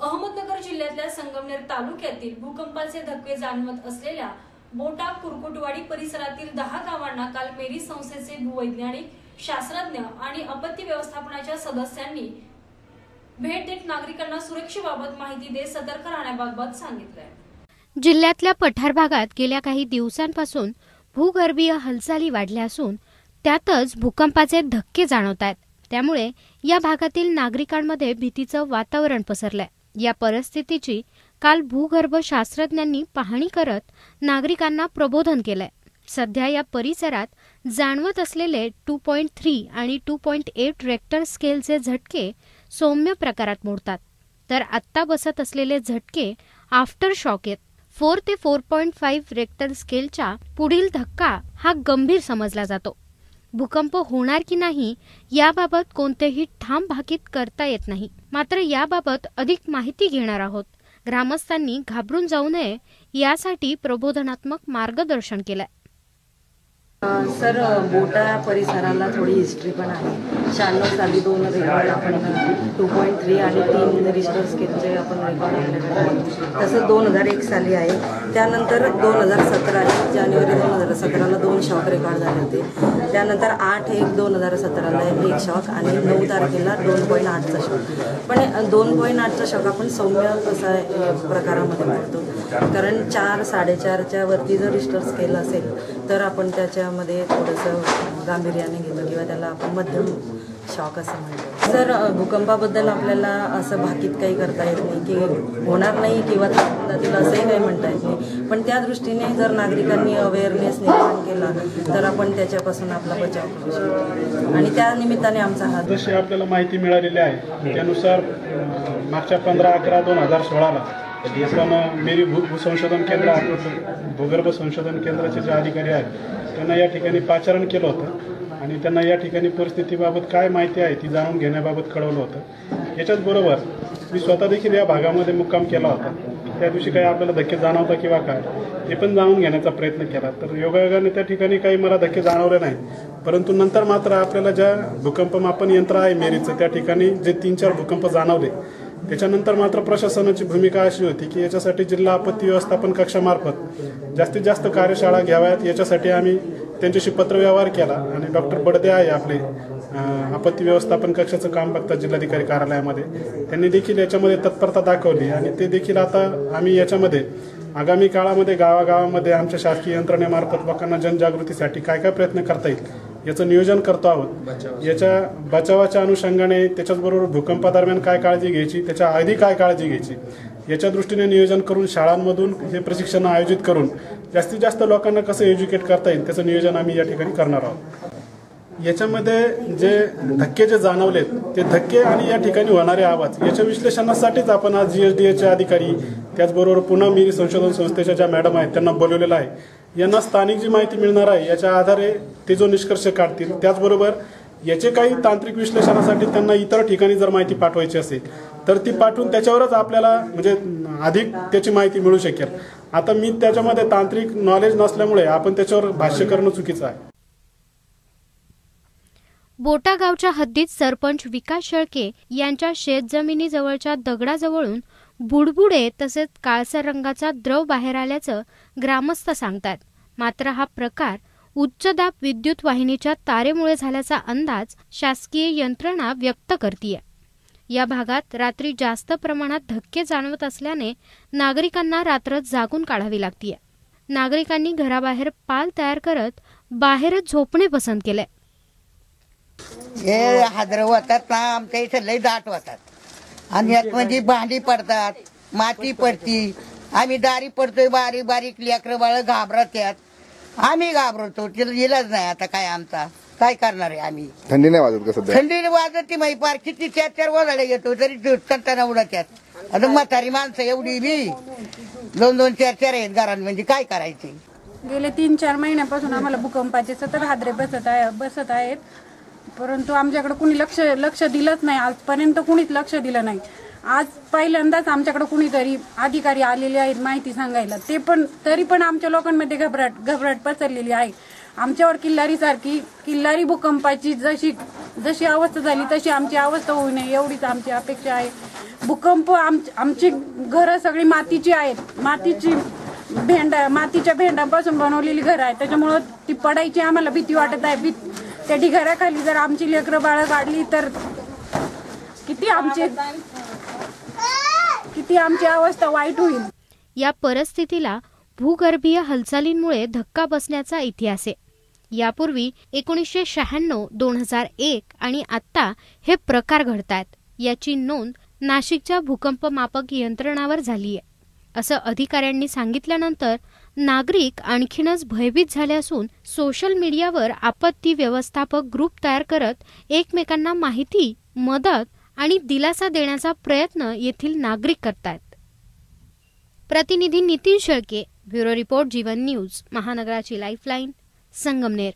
अहमदनगर जिल्ह्यातल्या संगमनेर तालुक्यातील भूकंपाचे धक्के जाणवत असलेल्या बोटा कुरकुटवाडी परिसरातील दहा गावांना काल मेरी संस्थेचे भूवैज्ञानिक शास्त्रज्ञ आणि आपत्ती व्यवस्थापनाच्या सदस्यांनी भेट देत नागरिकांना सुरक्षेबाबत माहिती देत सतर्क राहण्याबाबत सांगितलंय. जिल्ह्यातल्या पठार भागात गेल्या काही दिवसांपासून भूगर्भीय हालचाली वाढल्या असून त्यातच भूकंपाचे धक्के जाणवत आहेत. त्यामुळे या भागातील नागरिकांमध्ये भीतीचं वातावरण पसरलंय. या परिस्थितीची काल भूगर्भ शास्त्रज्ञांनी पाहणी करत नागरिकांना प्रबोधन केलंय. सध्या या परिसरात जाणवत असलेले टू पॉईंट थ्री आणि टू पॉईंट एट रेक्टर स्केलचे झटके सौम्य प्रकारात मोडतात. तर आत्ता बसत असलेले झटके आफ्टर शॉक आहेत फोर ते फोर पॉईंट फाईव्ह रेक्टर स्केलच्या पुढील धक्का हा गंभीर समजला जातो. भूकंप होणार की नाही याबाबत कोणतेही ठाम भाकीत करता येत नाही. मात्र याबाबत अधिक माहिती घेणार आहोत. ग्रामस्थांनी घाबरून जाऊ नये यासाठी प्रबोधनात्मक मार्गदर्शन केलंय. सर बोटा परिसराला थोडी हिस्ट्री पण आहे. शहाण्णव साली दोन रेकॉर्ड आपण टू पॉईंट थ्री आणि तीन रिस्टर स्केलचे आपण रेकॉर्ड आपल्याकडे आहे तसं दोन हजार एक साली आहे. त्यानंतर दोन हजार सतरा जानेवारी दोन हजार सतराला दोन शॉक रेकॉर्ड झाले होते. त्यानंतर आठ एक दोन हजार सतराला एक शॉक आणि नऊ तारखेला दोन पॉईंट आठचा शॉक पण दोन पॉईंट आठचा शॉक आपण सौम्य कसा प्रकारामध्ये म्हणतो कारण चार साडेचारच्या वरती जर रिस्टर स्केल असेल तर आपण त्याच्या त्याच्यामध्ये थोडंसं गांभीर्याने घेतो किंवा त्याला आपण मध्यम शॉक असं म्हणतो. सर भूकंपाबद्दल आपल्याला असं भाकीत काही करता येत नाही की होणार नाही किंवा जातील असंही काही म्हणता येत नाही. पण त्या दृष्टीने जर नागरिकांनी अवेअरनेस निर्माण केला तर आपण त्याच्यापासून आपला बचाव करू शकतो. आणि त्या निमित्ताने आमचा हात जशी आपल्याला माहिती मिळालेली आहे त्यानुसार मागच्या पंधरा अकरा दोन हजार सोळाला आपण मेरी भू भूसंशोधन केंद्र भूगर्भ संशोधन केंद्राचे जे अधिकारी आहेत त्यांना या ठिकाणी पाचारण केलं होतं. आणि त्यांना या ठिकाणी परिस्थितीबाबत काय माहिती आहे ती जाणून घेण्याबाबत कळवलं होतं. याच्याच बरोबर मी स्वतः देखील या भागामध्ये मुक्काम केला होता. त्या दिवशी काही आपल्याला धक्के जाणवता किंवा काय हे पण जाणून घेण्याचा प्रयत्न केला. तर योगायोगाने त्या ठिकाणी काही मला धक्के जाणवले नाही परंतु नंतर मात्र आपल्याला ज्या भूकंप मापन यंत्र आहे मेरीचं त्या ठिकाणी जे तीन चार भूकंप जाणवले त्याच्यानंतर मात्र प्रशासनाची भूमिका अशी होती की याच्यासाठी जिल्हा आपत्ती व्यवस्थापन कक्षामार्फत जास्तीत जास्त कार्यशाळा घ्याव्यात. याच्यासाठी आम्ही त्यांच्याशी पत्रव्यवहार केला आणि डॉक्टर बडदे आहे आपले आपत्ती व्यवस्थापन कक्षाचं काम बघतात जिल्हाधिकारी कार्यालयामध्ये. त्यांनी देखील याच्यामध्ये तत्परता दाखवली आणि ते देखील आता आम्ही याच्यामध्ये आगामी काळामध्ये गावागावामध्ये आमच्या शासकीय यंत्रणेमार्फत लोकांना जनजागृतीसाठी काय काय प्रयत्न करता येईल याचं नियोजन करतो आहोत. याच्या बचावाच्या अनुषंगाने त्याच्याचबरोबर भूकंपादरम्यान काय काळजी घ्यायची त्याच्या आधी काय काळजी घ्यायची याच्या दृष्टीने नियोजन करून शाळांमधून हे प्रशिक्षण आयोजित करून जास्तीत जास्त लोकांना कसं एज्युकेट करता येईल त्याचं नियोजन आम्ही या ठिकाणी करणार आहोत. याच्यामध्ये जे धक्के जे जाणवलेत ते धक्के आणि या ठिकाणी होणारे आवाज याच्या विश्लेषणासाठीच आपण आज जीएसडीएचे अधिकारी त्याचबरोबर पुन्हा मिरी संशोधन संस्थेच्या ज्या मॅडम आहेत त्यांना बोलवलेलं आहे. यांना स्थानिक जी माहिती मिळणार आहे याच्या आधारे ते जो निष्कर्ष काढतील त्याचबरोबर याचे काही तांत्रिक विश्लेषणासाठी त्यांना इतर ठिकाणी जर माहिती पाठवायची असेल तर ती पाठवून त्याच्यावरच आपल्याला म्हणजे अधिक त्याची माहिती मिळू शकेल. आता मी त्याच्यामध्ये तांत्रिक नॉलेज नसल्यामुळे आपण त्याच्यावर भाष्य करणं चुकीचं आहे. बोटा गावच्या हद्दीत सरपंच विकास शेळके यांच्या शेतजमिनीजवळच्या दगडाजवळून बुडबुडे तसेच काळसर रंगाचा द्रव बाहेर आल्याचं ग्रामस्थ सांगतात. मात्र हा प्रकार उच्च दाब विद्युत वाहिनीच्या तारेमुळे झाल्याचा अंदाज शासकीय यंत्रणा व्यक्त करतीये. या भागात रात्री जास्त प्रमाणात धक्के जाणवत असल्याने नागरिकांना रात्र जागून काढावी लागतीये. नागरिकांनी घराबाहेर पाल तयार करत बाहेरच झोपणे पसंत केले हे हादर होतात ना आमच्या इथे लय दाट होतात. आणि यात म्हणजे भांडी पडतात माती पडती. आम्ही दारी पडतोय बारीक बारीक लेकरं बाळ घाबरत यात आम्ही घाबरतो तिला इलाज नाही आता काय आमचा. काय करणार आहे आम्ही? थंडी नाही वाजत का सध्या? थंडीने वाजत ती माही पार किती चार चार वजाडे येतो तरी कंटाना उडत यात आता म्हातारी माणसं एवढी बी. दोन दोन चार चार आहेत घरात म्हणजे काय करायचे? गेले तीन चार महिन्यापासून आम्हाला भूकंपाचे सतत हादरे बसत आहे बसत आहेत. परंतु आमच्याकडे कुणी लक्ष लक्ष दिलंच नाही. आजपर्यंत कुणीच लक्ष दिलं नाही. आज पहिल्यांदाच आमच्याकडे कुणीतरी अधिकारी आलेले आहेत माहिती सांगायला. ते पण तरी पण आमच्या लोकांमध्ये घबराट घबराट पसरलेली आहे. आमच्यावर किल्लारी सारखी किल्लारी भूकंपाची जशी जशी अवस्था झाली तशी आमची अवस्था होऊ नये एवढीच आमची अपेक्षा आहे. भूकंप आम आमची घरं सगळी मातीची आहेत. मातीची भेंडा मातीच्या भेंडापासून बनवलेली घरं आहेत. त्याच्यामुळं ती पडायची आम्हाला भीती वाटत आहे. भी त्या ढिगाऱ्याखाली जर आमची लेकरं बाळं काढली तर किती आमची किती आमची अवस्था वाईट होईल. या परिस्थितीला भूगर्भीय हालचालींमुळे धक्का बसण्याचा इतिहास आहे. यापूर्वी एकोणीसशे शहाण्णव दोन हजार एक आणि आत्ता हे प्रकार घडतायत. याची नोंद नाशिकच्या भूकंप मापक यंत्रणावर झाली आहे असं अधिकाऱ्यांनी सांगितल्यानंतर नागरिक आणखीनच भयभीत झाले असून सोशल मीडियावर आपत्ती व्यवस्थापक ग्रुप तयार करत एकमेकांना माहिती मदत आणि दिलासा देण्याचा प्रयत्न येथील नागरिक करतायत. प्रतिनिधी Nitin Shelke bureau report Jeevan news महानगराची lifeline Sangamner.